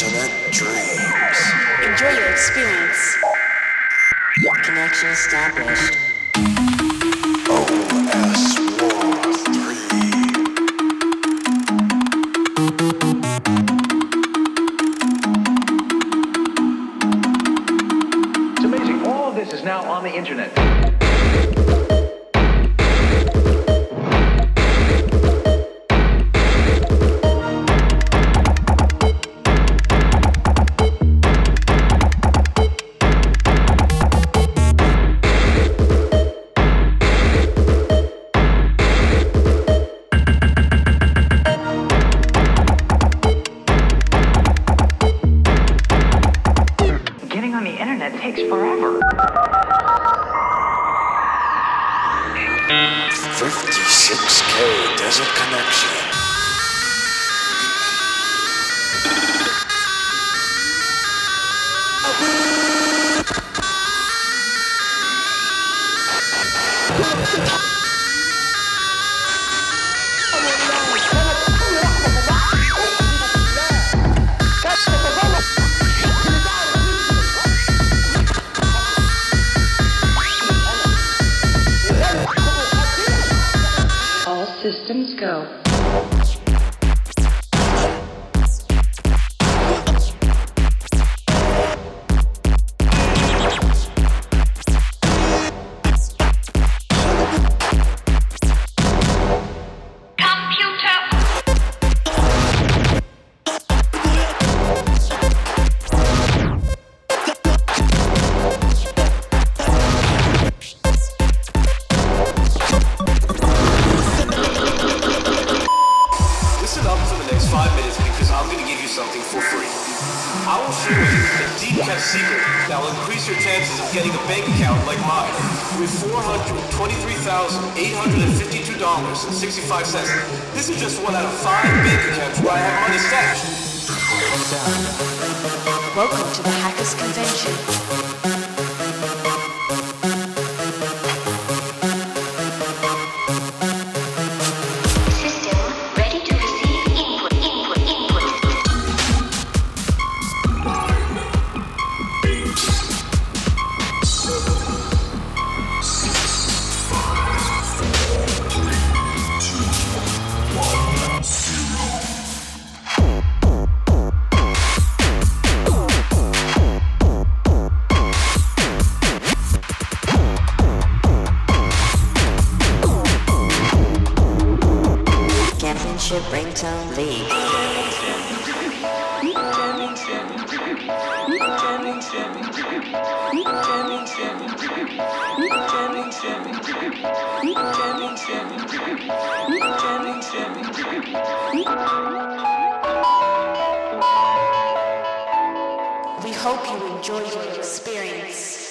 Internet dreams. Enjoy your experience. Connection established. OS War 3. It's amazing. All of this is now on the internet. The internet takes forever. 56K Desert Connection. Systems go. Kept secret that will increase your chances of getting a bank account like mine. With $423,852.65. This is just one out of five bank accounts where I have money stashed. Welcome to the Hackers Convention. Championship Ringtone League. We hope you enjoy your experience.